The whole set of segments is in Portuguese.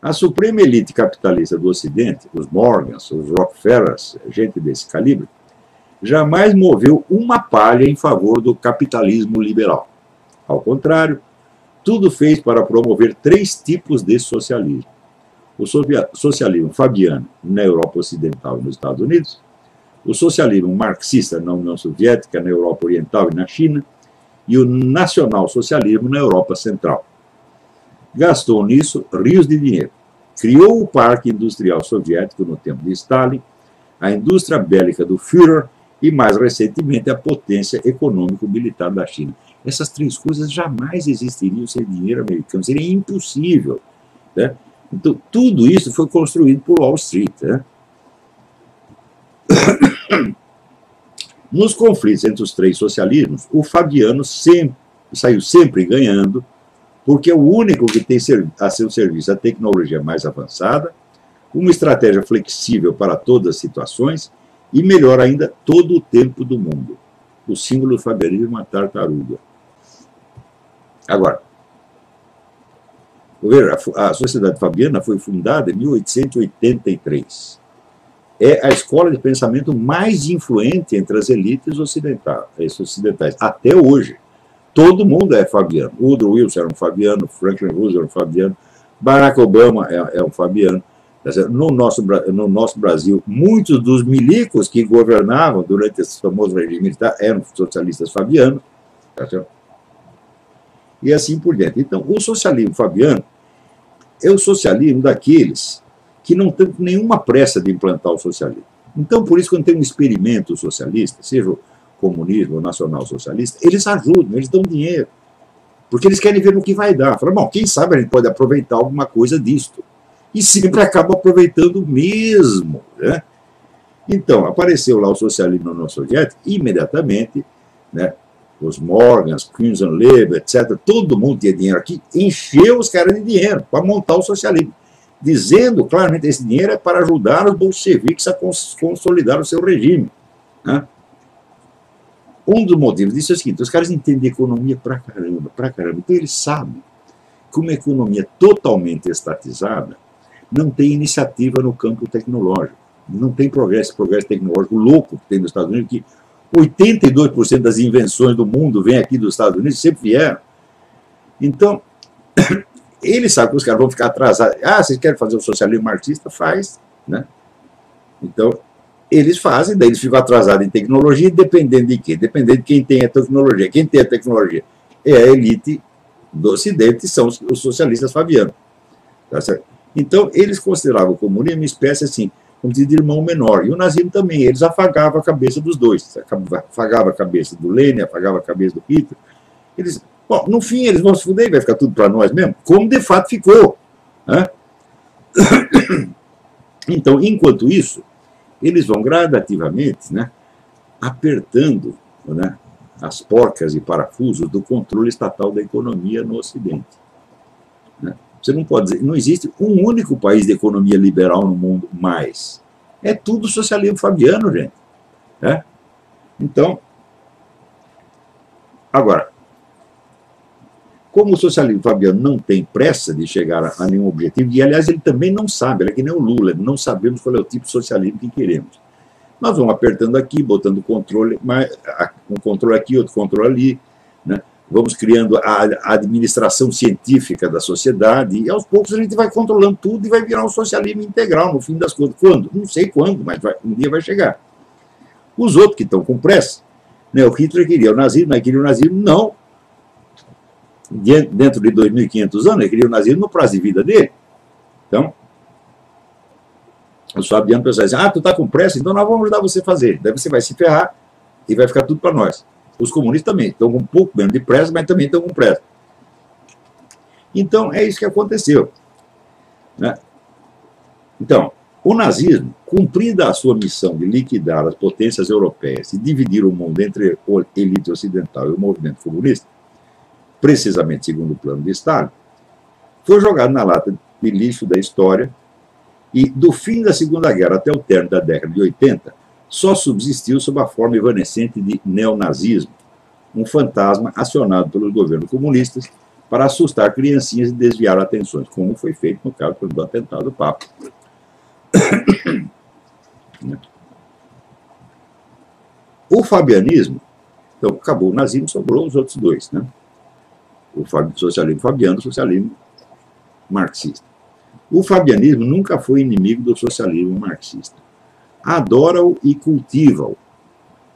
A suprema elite capitalista do Ocidente, os Morgans, os Rockefellers, gente desse calibre, jamais moveu uma palha em favor do capitalismo liberal. Ao contrário, tudo fez para promover três tipos de socialismo. O socialismo fabiano na Europa Ocidental e nos Estados Unidos, o socialismo marxista na União Soviética, na Europa Oriental e na China, e o nacional-socialismo na Europa Central. Gastou nisso rios de dinheiro. Criou o Parque Industrial Soviético no tempo de Stalin, a indústria bélica do Führer e, mais recentemente, a potência econômico-militar da China. Essas três coisas jamais existiriam sem dinheiro americano, seria impossível. Né? Então, tudo isso foi construído por Wall Street. Né? Nos conflitos entre os três socialismos, o Fabiano sempre, saiu sempre ganhando, porque é o único que tem a seu serviço a tecnologia mais avançada, uma estratégia flexível para todas as situações e, melhor ainda, todo o tempo do mundo. O símbolo do fabianismo é uma tartaruga. Agora, a Sociedade Fabiana foi fundada em 1883 é a escola de pensamento mais influente entre as elites ocidentais, ocidentais até hoje. Todo mundo é fabiano. Woodrow Wilson era um fabiano, Franklin Roosevelt era um fabiano, Barack Obama é, é um fabiano. No nosso, no nosso Brasil, muitos dos milicos que governavam durante esse famoso regime militar eram socialistas fabianos. Tá e assim por diante. Então, o socialismo fabiano é o socialismo daqueles que não tem nenhuma pressa de implantar o socialismo. Então, por isso, quando tem um experimento socialista, seja comunismo nacional-socialista, eles ajudam, eles dão dinheiro. Porque eles querem ver no que vai dar. Falam, bom, quem sabe a gente pode aproveitar alguma coisa disto. E sempre acaba aproveitando mesmo. Né? Então, apareceu lá o socialismo na União imediatamente, né, os Morgans, Crimson Labor, etc., todo mundo tinha dinheiro aqui, encheu os caras de dinheiro para montar o socialismo dizendo claramente que esse dinheiro é para ajudar os bolcheviques a consolidar o seu regime. Né? Um dos motivos disso é o seguinte: os caras entendem economia pra caramba, pra caramba. Então eles sabem que uma economia totalmente estatizada não tem iniciativa no campo tecnológico. Não tem progresso, progresso tecnológico louco que tem nos Estados Unidos, que 82% das invenções do mundo vem aqui dos Estados Unidos, sempre vieram. Então, ele sabe que os caras vão ficar atrasados. Ah, vocês querem fazer o socialismo marxista? Faz. Né? Então, eles fazem, daí eles ficam atrasados em tecnologia, dependendo de quê? Dependendo de quem tem a tecnologia. Quem tem a tecnologia é a elite do Ocidente, são os, socialistas fabianos. Tá? Então, eles consideravam o comunismo uma espécie assim, diz, de irmão menor. E o nazismo também, eles afagavam a cabeça dos dois. Afagavam a cabeça do Lenin, afagavam a cabeça do Hitler. Eles Bom, no fim eles vão se fuder vai ficar tudo para nós mesmo, como de fato ficou. Né? Então, enquanto isso, eles vão gradativamente né, apertando né, as porcas e parafusos do controle estatal da economia no Ocidente. Né? Você não pode dizer, não existe um único país de economia liberal no mundo mais. É tudo socialismo fabiano, gente. Né? Então, agora, como o socialismo fabiano não tem pressa de chegar a, nenhum objetivo, e aliás ele também não sabe, ele é que nem o Lula, não sabemos qual é o tipo de socialismo que queremos. Nós vamos apertando aqui, botando controle, um controle aqui, outro controle ali, né? vamos criando a administração científica da sociedade, e aos poucos a gente vai controlando tudo e vai virar um socialismo integral, no fim das contas. Quando? Não sei quando, mas vai, um dia vai chegar. Os outros que estão com pressa, né, o Hitler queria o nazismo, mas queria o nazismo, não, dentro de 2.500 anos, ele queria o nazismo no prazo de vida dele. Então, o Fabiano pensou assim, ah, tu está com pressa, então nós vamos ajudar você a fazer. Daí você vai se ferrar e vai ficar tudo para nós. Os comunistas também estão com um pouco menos de pressa, mas também estão com pressa. Então, é isso que aconteceu. Né? Então, o nazismo, cumprida a sua missão de liquidar as potências europeias e dividir o mundo entre a elite ocidental e o movimento comunista, precisamente segundo o plano de Stalin, foi jogado na lata de lixo da história e, do fim da Segunda Guerra até o término da década de 80, só subsistiu sob a forma evanescente de neonazismo, um fantasma acionado pelos governos comunistas para assustar criancinhas e desviar atenções, como foi feito no caso do atentado do Papa. O fabianismo, então acabou o nazismo, sobrou os outros dois, né? O socialismo fabiano, o socialismo marxista. O fabianismo nunca foi inimigo do socialismo marxista. Adora-o e cultiva-o,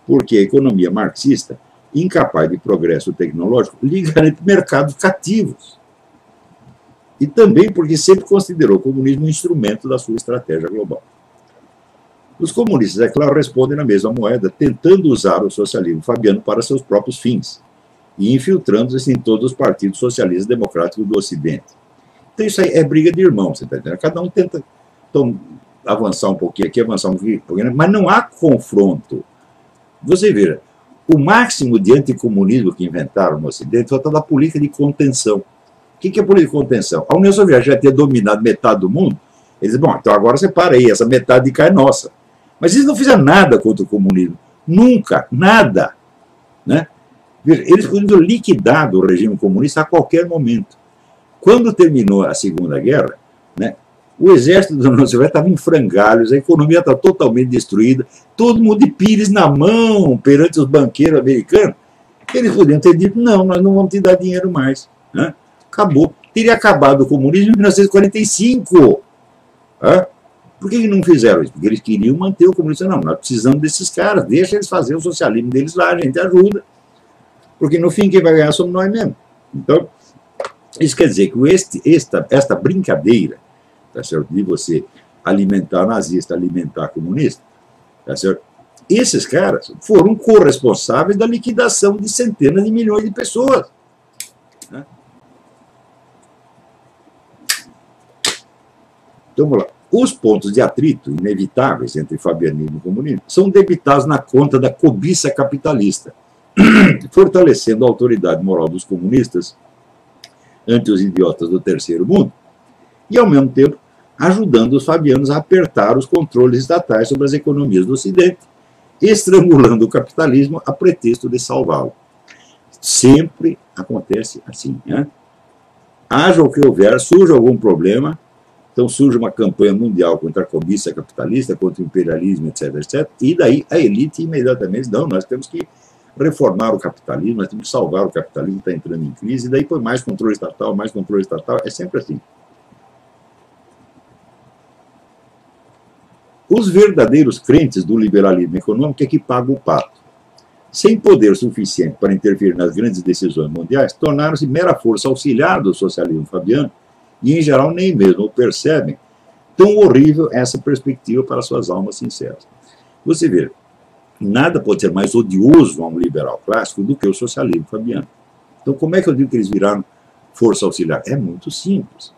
porque a economia marxista, incapaz de progresso tecnológico, lhe garante mercados cativos. E também porque sempre considerou o comunismo um instrumento da sua estratégia global. Os comunistas, é claro, respondem na mesma moeda, tentando usar o socialismo fabiano para seus próprios fins e infiltrando-se em todos os partidos socialistas democráticos do Ocidente. Então isso aí é briga de irmãos, você está entendendo? Cada um tenta avançar um pouquinho aqui, avançar um pouquinho, mas não há confronto. Você veja, o máximo de anticomunismo que inventaram no Ocidente foi a tal da política de contenção. O que é política de contenção? A União Soviética já tinha dominado metade do mundo, eles bom, então agora você para aí, essa metade de cá é nossa. Mas eles não fizeram nada contra o comunismo. Nunca, nada. Né? Eles podiam liquidar o regime comunista a qualquer momento. Quando terminou a Segunda Guerra, né, o exército da União Soviética estava em frangalhos, a economia estava totalmente destruída, todo mundo de pires na mão perante os banqueiros americanos. Eles podiam ter dito: não, nós não vamos te dar dinheiro mais. Né? Acabou. Teria acabado o comunismo em 1945. Né? Por que não fizeram isso? Porque eles queriam manter o comunismo. Não, nós precisamos desses caras, deixa eles fazer o socialismo deles lá, a gente ajuda. Porque no fim quem vai ganhar somos nós mesmos. Então, isso quer dizer que este, esta, esta brincadeira tá certo? de você alimentar nazista, alimentar comunista, tá certo? esses caras foram corresponsáveis da liquidação de centenas de milhões de pessoas. Né? Então, vamos lá. Os pontos de atrito inevitáveis entre fabianismo e comunismo são debitados na conta da cobiça capitalista, fortalecendo a autoridade moral dos comunistas ante os idiotas do terceiro mundo e, ao mesmo tempo, ajudando os fabianos a apertar os controles estatais sobre as economias do Ocidente, estrangulando o capitalismo a pretexto de salvá-lo. Sempre acontece assim. Né? Haja o que houver, surge algum problema, então surge uma campanha mundial contra a cobiça capitalista, contra o imperialismo, etc, etc. E daí a elite imediatamente, não, nós temos que reformar o capitalismo, nós temos que salvar o capitalismo, está entrando em crise, e daí põe mais controle estatal, mais controle estatal, é sempre assim. Os verdadeiros crentes do liberalismo econômico é que pagam o pato. Sem poder suficiente para intervir nas grandes decisões mundiais, tornaram-se mera força auxiliar do socialismo fabiano e, em geral, nem mesmo percebem tão horrível essa perspectiva para suas almas sinceras. Você vê, nada pode ser mais odioso a um liberal clássico do que o socialismo fabiano. Então, como é que eu digo que eles viraram força auxiliar? É muito simples.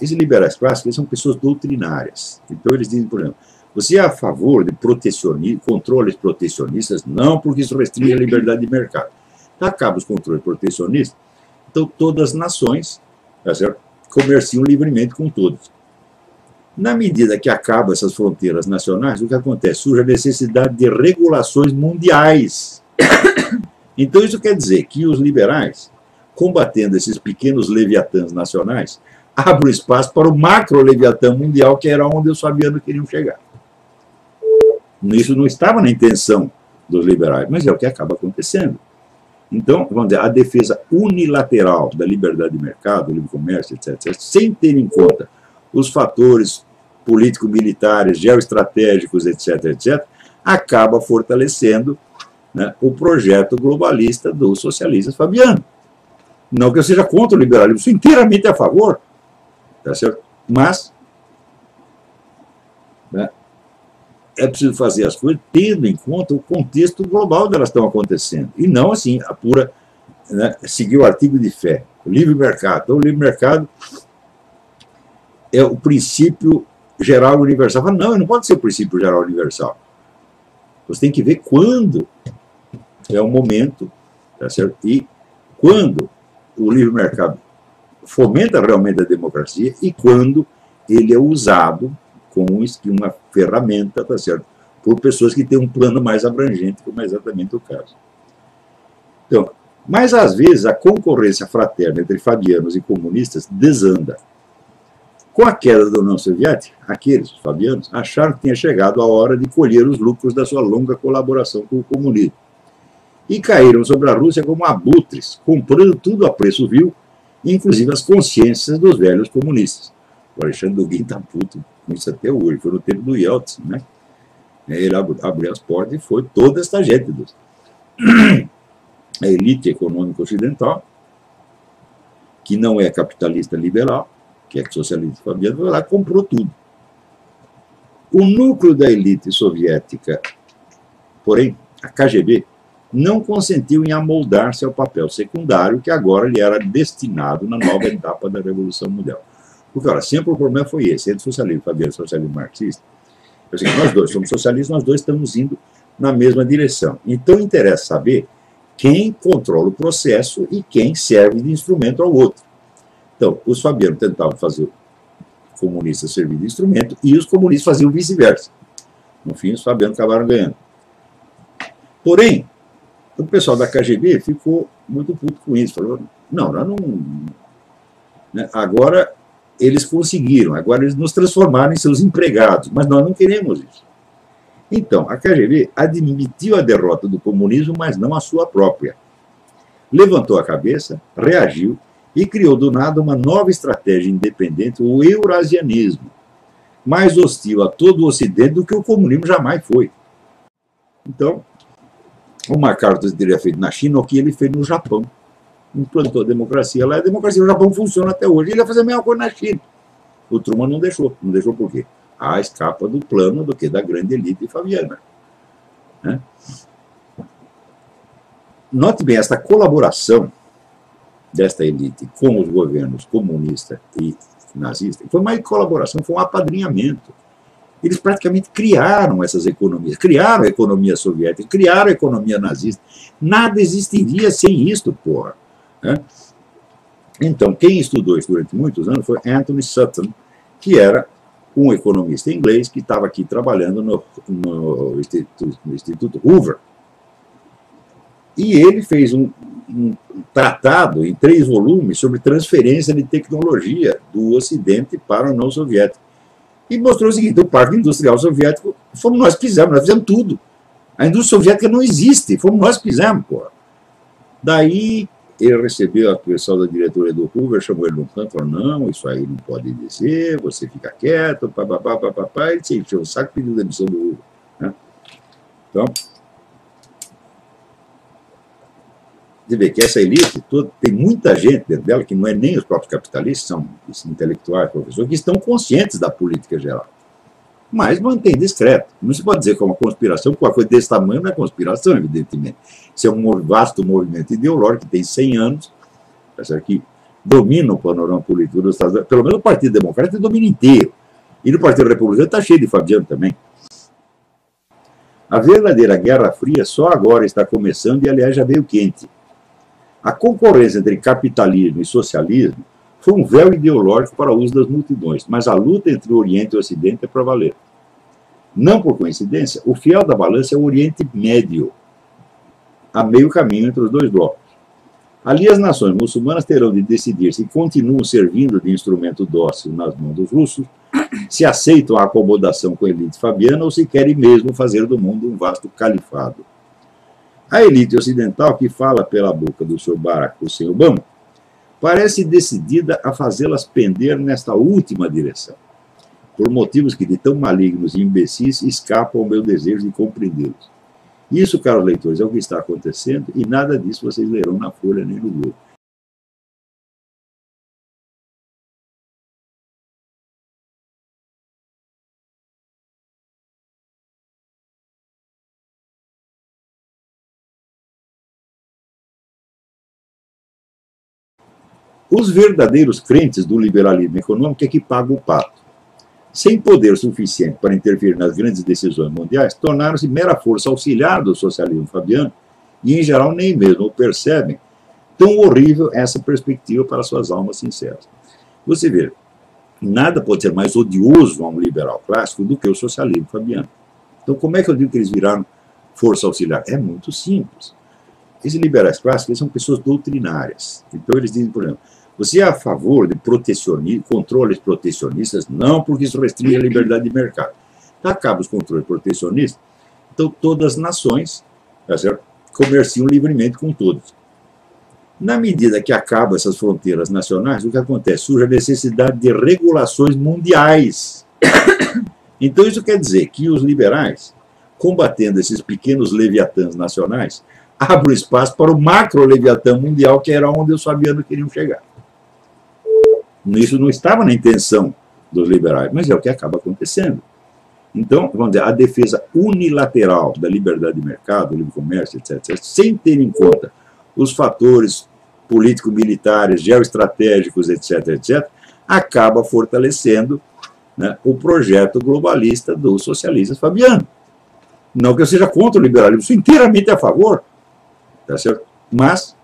Esses liberais clássicos são pessoas doutrinárias. Então, eles dizem, por exemplo, você é a favor de protecionismo, controles protecionistas? Não, porque isso restringe a liberdade de mercado. Acaba os controles protecionistas, então todas as nações tá certo? comerciam livremente com todos. Na medida que acabam essas fronteiras nacionais, o que acontece? Surge a necessidade de regulações mundiais. Então, isso quer dizer que os liberais, combatendo esses pequenos leviatãs nacionais, abrem espaço para o macro-leviatã mundial, que era onde os fabianos queriam chegar. Isso não estava na intenção dos liberais, mas é o que acaba acontecendo. Então, vamos dizer, a defesa unilateral da liberdade de mercado, do livre comércio, etc., etc., sem ter em conta os fatores político-militares, geoestratégicos, etc., etc., acaba fortalecendo né, o projeto globalista dos socialistas fabiano. Não que eu seja contra o liberalismo, sou inteiramente a favor, tá certo? mas né, é preciso fazer as coisas tendo em conta o contexto global onde elas estão acontecendo, e não assim, a pura, né, seguir o artigo de fé, o livre mercado. Então, o livre mercado é o princípio geral universal. Fala, não, não pode ser o princípio geral universal. Você tem que ver quando é o momento, tá certo? E quando o livre mercado fomenta realmente a democracia e quando ele é usado como uma ferramenta, tá certo? Por pessoas que têm um plano mais abrangente, como é exatamente o caso. Então, Mas, às vezes, a concorrência fraterna entre fabianos e comunistas desanda. Com a queda da União Soviética, aqueles, os fabianos, acharam que tinha chegado a hora de colher os lucros da sua longa colaboração com o comunismo. E caíram sobre a Rússia como abutres, comprando tudo a preço vil, inclusive as consciências dos velhos comunistas. O Alexandre Dugin está puto com isso até hoje, foi no tempo do Yeltsin, né? Ele abriu as portas e foi toda esta gente, dos, a elite econômica ocidental, que não é capitalista liberal, que é socialista fabiano, foi lá comprou tudo. O núcleo da elite soviética, porém, a KGB, não consentiu em amoldar-se ao papel secundário que agora lhe era destinado na nova etapa da Revolução Mundial. Porque, olha, sempre o problema foi esse, entre socialismo fabiano e socialismo marxista. Assim, nós dois somos socialistas, nós dois estamos indo na mesma direção. Então, interessa saber quem controla o processo e quem serve de instrumento ao outro. Então, os fabianos tentavam fazer o comunista servir de instrumento e os comunistas faziam vice-versa. No fim, os fabianos acabaram ganhando. Porém, o pessoal da KGB ficou muito puto com isso. Falou, não, nós não... Né? Agora eles conseguiram, agora eles nos transformaram em seus empregados, mas nós não queremos isso. Então, a KGB admitiu a derrota do comunismo, mas não a sua própria. Levantou a cabeça, reagiu e criou do nada uma nova estratégia independente, o eurasianismo, mais hostil a todo o Ocidente do que o comunismo jamais foi. Então, o MacArthur teria feito na China o que ele fez no Japão. Implantou a democracia lá, a democracia no Japão funciona até hoje. Ele ia fazer a mesma coisa na China. O Truman não deixou. Não deixou por quê? Ah, escapa do plano do que da grande elite fabiana. Né? Note bem, esta colaboração desta elite com os governos comunista e nazista foi mais colaboração, foi um apadrinhamento. Eles praticamente criaram essas economias, criaram a economia soviética, criaram a economia nazista. Nada existiria sem isto, porra. Né? Então, quem estudou isso durante muitos anos foi Anthony Sutton, que era um economista inglês que estava aqui trabalhando no, no, Instituto, no Instituto Hoover. E ele fez um, um tratado em três volumes sobre transferência de tecnologia do Ocidente para a União Soviética. E mostrou o seguinte: o parque industrial soviético fomos nós que fizemos, nós fizemos tudo. A indústria soviética não existe, fomos nós que fizemos, pô. Daí ele recebeu a pessoal da diretoria do Hoover, chamou ele num canto, falou: não, isso aí não pode dizer, você fica quieto, papapá, papapá. Ele se encheu o saco e pediu demissão do Hoover. Né? Então, Você vê que essa elite toda, tem muita gente dentro dela que não é nem os próprios capitalistas, são intelectuais, professores, que estão conscientes da política geral. Mas mantém discreto. Não se pode dizer que é uma conspiração, porque uma coisa desse tamanho não é conspiração, evidentemente. Isso é um vasto movimento ideológico que tem 100 anos, tá que domina o panorama político dos Estados Unidos. Pelo menos o Partido Democrata domina inteiro. E no Partido Republicano está cheio de Fabiano também. A verdadeira Guerra Fria só agora está começando e, aliás, já veio quente. A concorrência entre capitalismo e socialismo foi um véu ideológico para o uso das multidões, mas a luta entre o Oriente e o Ocidente é para valer. Não por coincidência, o fiel da balança é o Oriente Médio, a meio caminho entre os dois blocos. Ali as nações muçulmanas terão de decidir se continuam servindo de instrumento dócil nas mãos dos russos, se aceitam a acomodação com a elite fabiana ou se querem mesmo fazer do mundo um vasto califado. A elite ocidental, que fala pela boca do Sr. Barack Hussein Obama, parece decidida a fazê-las pender nesta última direção, por motivos que de tão malignos e imbecis escapam ao meu desejo de compreendê-los. Isso, caros leitores, é o que está acontecendo e nada disso vocês lerão na Folha nem no Globo. Os verdadeiros crentes do liberalismo econômico é que pagam o pato. Sem poder suficiente para intervir nas grandes decisões mundiais, tornaram-se mera força auxiliar do socialismo fabiano e, em geral, nem mesmo percebem tão horrível essa perspectiva para suas almas sinceras. Você vê, nada pode ser mais odioso a um liberal clássico do que o socialismo fabiano. Então, como é que eu digo que eles viraram força auxiliar? É muito simples. esses liberais clássicos são pessoas doutrinárias. Então eles dizem, por exemplo, você é a favor de protecionismo, controles protecionistas? Não, porque isso restringe a liberdade de mercado. Acaba os controles protecionistas, então todas as nações tá certo? comerciam livremente com todos. Na medida que acabam essas fronteiras nacionais, o que acontece? Surge a necessidade de regulações mundiais. Então, isso quer dizer que os liberais, combatendo esses pequenos leviatãs nacionais, abrem espaço para o macro-leviatã mundial, que era onde os fabianos queriam chegar. Isso não estava na intenção dos liberais, mas é o que acaba acontecendo. Então, vamos dizer, a defesa unilateral da liberdade de mercado, do livre comércio, etc., etc., sem ter em conta os fatores político-militares, geoestratégicos, etc., etc., acaba fortalecendo né, o projeto globalista dos socialistas fabiano. Não que eu seja contra o liberalismo, sou inteiramente a favor, tá certo? Mas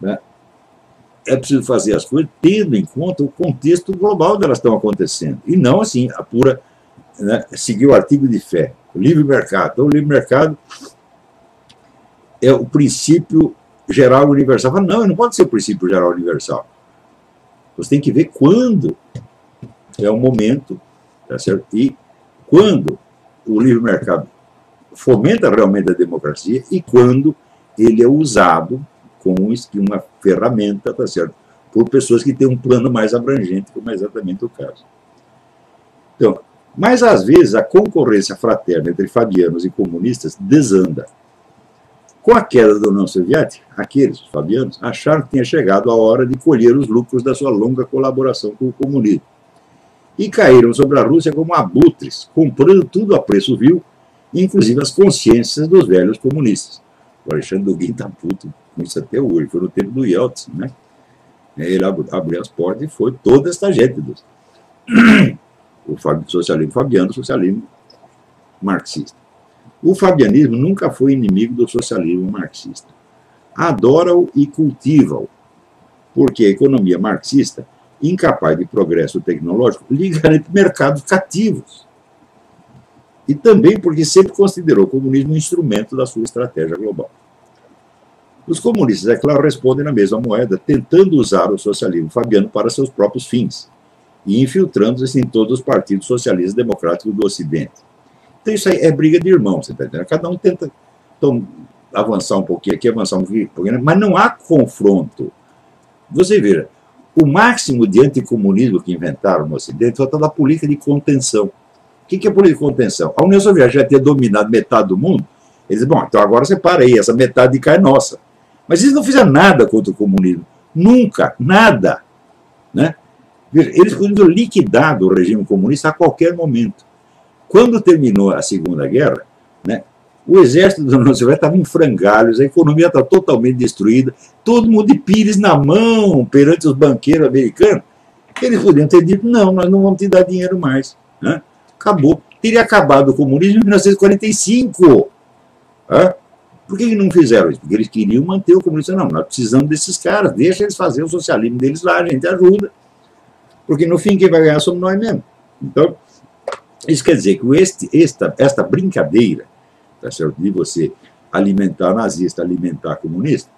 né, é preciso fazer as coisas tendo em conta o contexto global onde elas estão acontecendo. E não assim, a pura. Né, seguir o artigo de fé. O livre mercado. Então, o livre mercado é o princípio geral universal. Fala, não, não pode ser o princípio geral universal. Você tem que ver quando é o momento, tá certo? E quando o livre mercado fomenta realmente a democracia e quando ele é usado como uma ferramenta, tá certo? Por pessoas que têm um plano mais abrangente, como é exatamente o caso. Então, mas às vezes a concorrência fraterna entre fabianos e comunistas desanda. Com a queda da União Soviética, aqueles, os fabianos, acharam que tinha chegado a hora de colher os lucros da sua longa colaboração com o comunismo. E caíram sobre a Rússia como abutres, comprando tudo a preço vil, inclusive as consciências dos velhos comunistas. O Alexandre Dugin está puto com isso até hoje. Foi no tempo do Yeltsin, né? Ele abriu as portas e foi toda esta gente. Dos, o socialismo fabiano, o socialismo marxista. O fabianismo nunca foi inimigo do socialismo marxista. Adora-o e cultiva-o, porque a economia marxista, incapaz de progresso tecnológico, lhe garante mercados cativos. E também porque sempre considerou o comunismo um instrumento da sua estratégia global. Os comunistas, é claro, respondem na mesma moeda, tentando usar o socialismo fabiano para seus próprios fins e infiltrando-se em todos os partidos socialistas democráticos do Ocidente. Então isso aí é briga de irmãos, você entendendo? Cada um tenta então, avançar um pouquinho aqui, avançar um pouquinho, mas não há confronto. Você veja, o máximo de anticomunismo que inventaram no Ocidente foi a política de contenção. O que é política de contenção? A União Soviética já tinha dominado metade do mundo. Eles dizem, bom, então agora separa aí, essa metade de cá é nossa. Mas eles não fizeram nada contra o comunismo. Nunca, nada. Né? Eles podiam liquidar o regime comunista a qualquer momento. Quando terminou a Segunda Guerra, né, o exército da União Soviética estava em frangalhos, a economia estava totalmente destruída, todo mundo de pires na mão perante os banqueiros americanos. Eles podiam ter dito: não, nós não vamos te dar dinheiro mais. Né? Acabou. Teria acabado o comunismo em 1945. Né? Por que não fizeram isso? Porque eles queriam manter o comunismo. Não, nós precisamos desses caras, deixa eles fazer o socialismo deles lá, a gente ajuda. Porque no fim quem vai ganhar somos nós mesmos. Então, isso quer dizer que este, esta, esta brincadeira tá certo, de você alimentar nazista, alimentar comunista,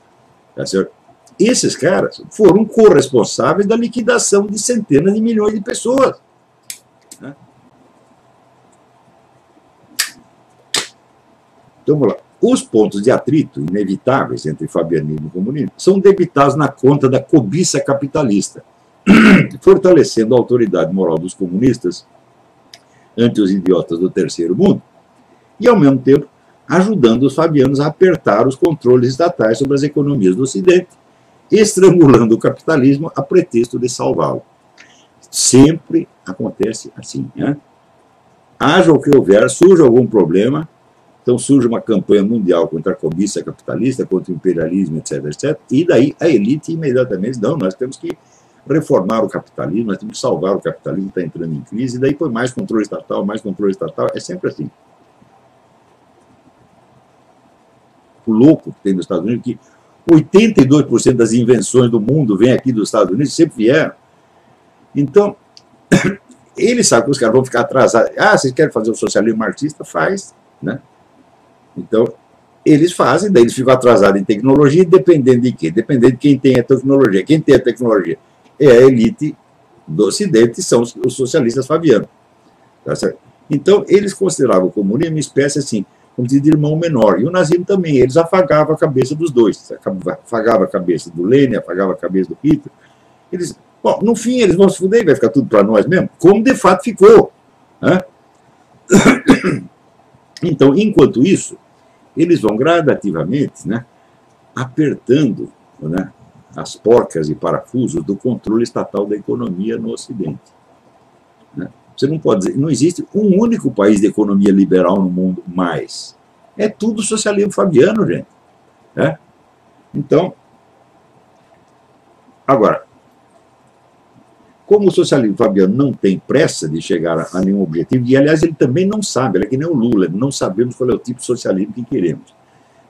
tá certo? esses caras foram corresponsáveis da liquidação de centenas de milhões de pessoas. Né? Então, vamos lá. Os pontos de atrito inevitáveis entre fabianismo e comunismo são debitados na conta da cobiça capitalista, fortalecendo a autoridade moral dos comunistas ante os idiotas do terceiro mundo e, ao mesmo tempo, ajudando os fabianos a apertar os controles estatais sobre as economias do Ocidente, estrangulando o capitalismo a pretexto de salvá-lo. Sempre acontece assim. Né? Haja o que houver, surge algum problema, então surge uma campanha mundial contra a cobiça capitalista, contra o imperialismo, etc, etc. E daí a elite imediatamente, não, nós temos que reformar o capitalismo, nós temos que salvar o capitalismo que está entrando em crise, e daí põe mais controle estatal, mais controle estatal, é sempre assim. O louco que tem nos Estados Unidos, que 82% das invenções do mundo vem aqui dos Estados Unidos, sempre vieram. Então, ele sabe que os caras vão ficar atrasados. Ah, vocês querem fazer o socialismo marxista? Faz, né? Então, eles fazem, daí eles ficam atrasados em tecnologia, dependendo de quê? Dependendo de quem tem a tecnologia. Quem tem a tecnologia é a elite do Ocidente, são os socialistas fabianos. Tá então, eles consideravam o comunismo uma espécie assim, como diz, de irmão menor. E o nazismo também, eles afagavam a cabeça dos dois. Afagavam a cabeça do Lenin, afagavam a cabeça do Hitler. Eles, bom, no fim, eles vão se fuder, vai ficar tudo para nós mesmo, como de fato ficou. Né? Então, enquanto isso, eles vão gradativamente né, apertando né, as porcas e parafusos do controle estatal da economia no Ocidente. Né? Você não pode dizer, não existe um único país de economia liberal no mundo mais. É tudo socialismo fabiano, gente. Né? Então, agora, como o socialismo fabiano não tem pressa de chegar a nenhum objetivo, e aliás ele também não sabe, ele é que nem o Lula, não sabemos qual é o tipo de socialismo que queremos.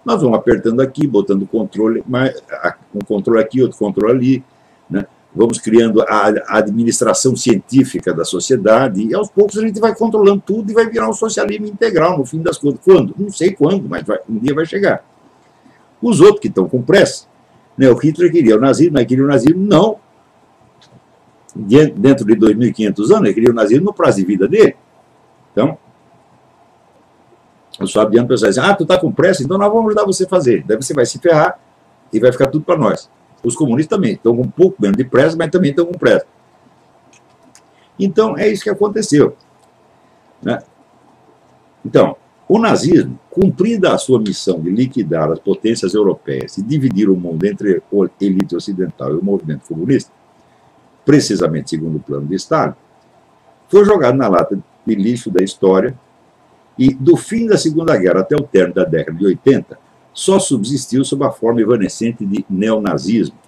Nós vamos apertando aqui, botando controle, um controle aqui, outro controle ali, né? vamos criando a administração científica da sociedade, e aos poucos a gente vai controlando tudo e vai virar um socialismo integral, no fim das contas. Quando? Não sei quando, mas vai, um dia vai chegar. Os outros que estão com pressa, né, o Hitler queria o nazismo, mas queria o nazismo, não, dentro de 2.500 anos, ele queria o nazismo no prazo de vida dele. Então, os fabianos pensaram assim, ah, tu está com pressa, então nós vamos ajudar você a fazer. Daí você vai se ferrar e vai ficar tudo para nós. Os comunistas também estão com um pouco menos de pressa, mas também estão com pressa. Então, é isso que aconteceu. Né? Então, o nazismo, cumprida a sua missão de liquidar as potências europeias e dividir o mundo entre a elite ocidental e o movimento comunista, precisamente segundo o plano de Stalin, foi jogado na lata de lixo da história e, do fim da Segunda Guerra até o término da década de 80, só subsistiu sob a forma evanescente de neonazismo,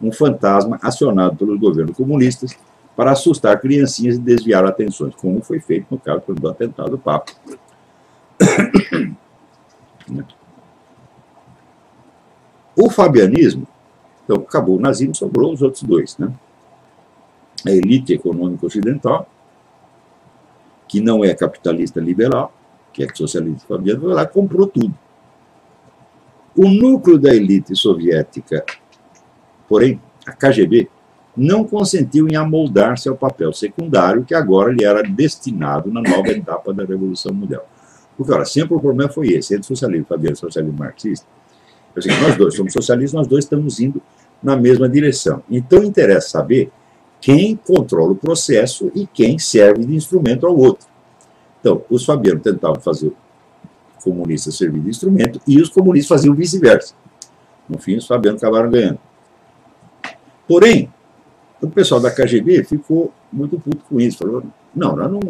um fantasma acionado pelos governos comunistas para assustar criancinhas e desviar atenções, como foi feito no caso do atentado do Papa. o fabianismo, então acabou o nazismo, sobrou os outros dois, né? A elite econômica ocidental, que não é capitalista liberal, que é socialista fabiano, foi lá comprou tudo. O núcleo da elite soviética, porém, a KGB, não consentiu em amoldar-se ao papel secundário que agora lhe era destinado na nova etapa da Revolução Mundial. Porque, ora, sempre o problema foi esse, entre socialismo fabiano e socialismo marxista. Eu sei que nós dois somos socialistas, nós dois estamos indo na mesma direção. Então, interessa saber quem controla o processo e quem serve de instrumento ao outro. Então, os fabianos tentavam fazer o comunista servir de instrumento e os comunistas faziam vice-versa. No fim, os fabianos acabaram ganhando. Porém, o pessoal da KGB ficou muito puto com isso. Falou, não, nós não...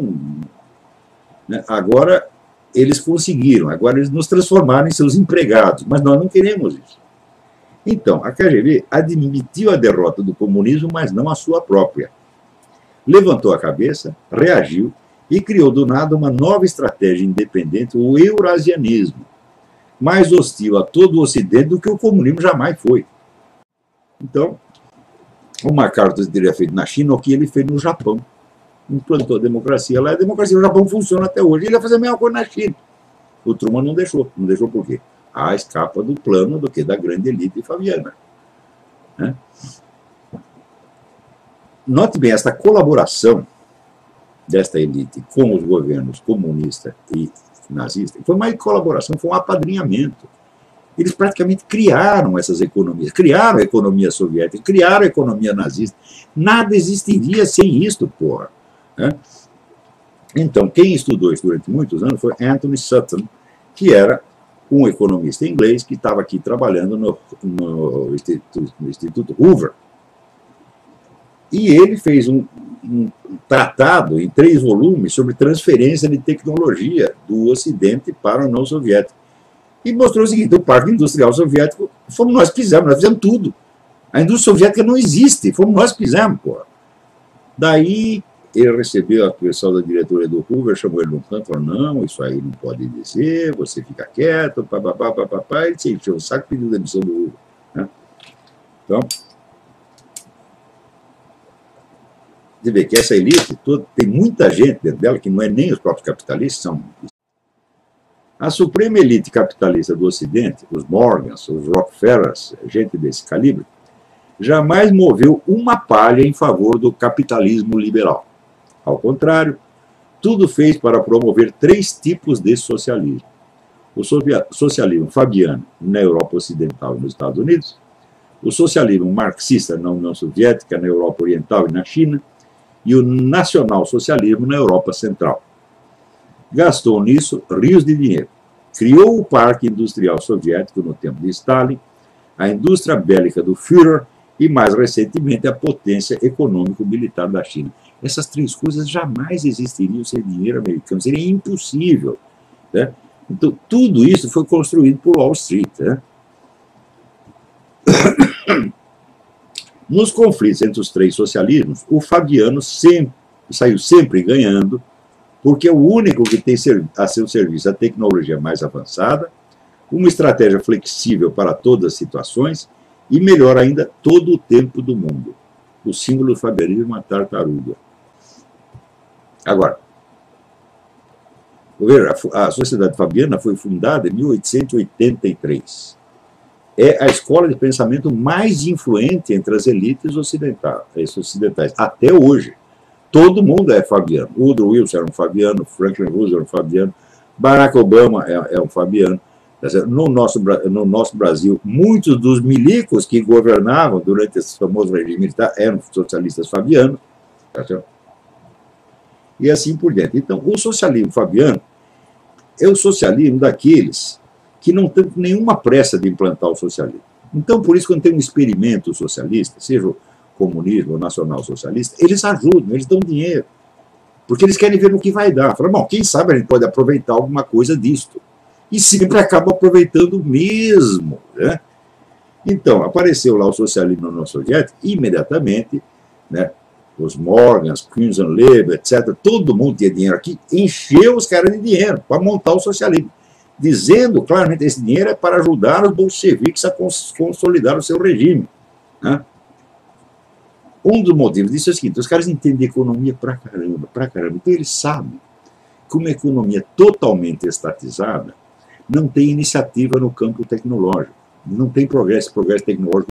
Né? Agora eles conseguiram, agora eles nos transformaram em seus empregados, mas nós não queremos isso. Então, a KGB admitiu a derrota do comunismo, mas não a sua própria. Levantou a cabeça, reagiu e criou do nada uma nova estratégia independente, o eurasianismo, mais hostil a todo o Ocidente do que o comunismo jamais foi. Então, o MacArthur teria feito na China o que ele fez no Japão. Implantou a democracia lá, a democracia no Japão funciona até hoje. Ele ia fazer a mesma coisa na China. O Truman não deixou. Não deixou por quê? À escapa do plano do que da grande elite fabiana. Né? Note bem, esta colaboração desta elite com os governos comunista e nazista foi uma colaboração, foi um apadrinhamento. Eles praticamente criaram essas economias, criaram a economia soviética, criaram a economia nazista. Nada existiria sem isto, porra. Né? Então, quem estudou isso durante muitos anos foi Anthony Sutton, que era um economista inglês que estava aqui trabalhando no, no, Instituto, no Instituto Hoover. E ele fez um, um, tratado em três volumes sobre transferência de tecnologia do Ocidente para o não soviético. E mostrou o seguinte: o parque industrial soviético fomos nós que fizemos, nós fizemos tudo. A indústria soviética não existe, fomos nós que fizemos, pô. Daí ele recebeu a pessoal da diretoria do Hoover, chamou ele num canto, falou, não, isso aí não pode dizer, você fica quieto, papapá, papapá, ele se encheu o saco pediu demissão do Hoover. Né? Então, você vê que essa elite toda, tem muita gente dentro dela que não é nem os próprios capitalistas, são A suprema elite capitalista do Ocidente, os Morgans, os Rockefellers, gente desse calibre, jamais moveu uma palha em favor do capitalismo liberal. Ao contrário, tudo fez para promover três tipos de socialismo. O socialismo fabiano na Europa Ocidental e nos Estados Unidos, o socialismo marxista na União Soviética, na Europa Oriental e na China, e o nacional-socialismo na Europa Central gastou nisso rios de dinheiro. Criou o Parque Industrial Soviético no tempo de Stalin, a indústria bélica do Führer e, mais recentemente, a potência econômico-militar da China. Essas três coisas jamais existiriam sem dinheiro americano, seria impossível. Né? Então, tudo isso foi construído por Wall Street. Né? Nos conflitos entre os três socialismos, o Fabiano sempre, saiu sempre ganhando, porque é o único que tem a seu serviço a tecnologia mais avançada, uma estratégia flexível para todas as situações e, melhor ainda, todo o tempo do mundo. O símbolo do fabianismo é uma tartaruga. Agora, a Sociedade Fabiana foi fundada em 1883. É a escola de pensamento mais influente entre as elites ocidentais, até hoje. Todo mundo é fabiano. Woodrow Wilson era um fabiano, Franklin Roosevelt era um fabiano, Barack Obama é, é um fabiano. No nosso, no nosso Brasil, muitos dos milicos que governavam durante esse famoso regime militar eram socialistas fabianos. E assim por diante. Então, o socialismo fabiano é o socialismo daqueles que não têm nenhuma pressa de implantar o socialismo. Então, por isso, quando tem um experimento socialista, seja o comunismo, o nacional-socialista, eles ajudam, eles dão dinheiro. Porque eles querem ver no que vai dar. Falam, bom, quem sabe a gente pode aproveitar alguma coisa disto. E sempre acaba aproveitando mesmo. Né? Então, apareceu lá o socialismo na União Soviética, imediatamente, né, os Morgans, Crimson Labor, etc., todo mundo tinha dinheiro aqui, encheu os caras de dinheiro para montar o socialismo, dizendo claramente esse dinheiro é para ajudar os bolcheviques a consolidar o seu regime. Né? Um dos motivos disso é o seguinte: os caras entendem economia pra caramba, pra caramba. Então eles sabem que uma economia totalmente estatizada não tem iniciativa no campo tecnológico, não tem progresso, progresso tecnológico